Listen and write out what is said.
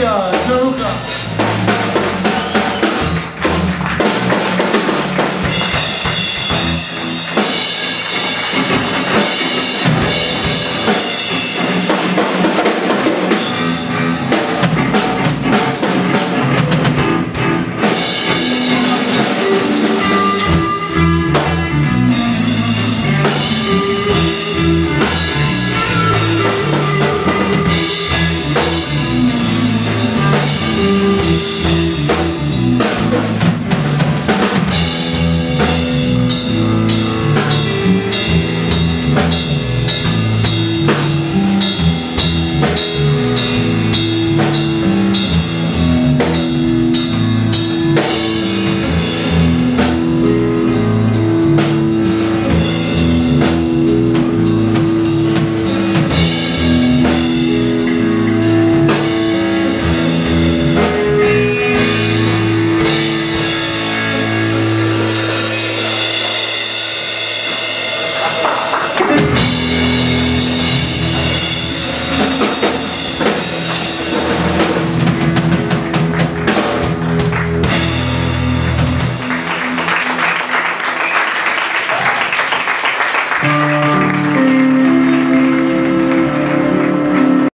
呀，真 거?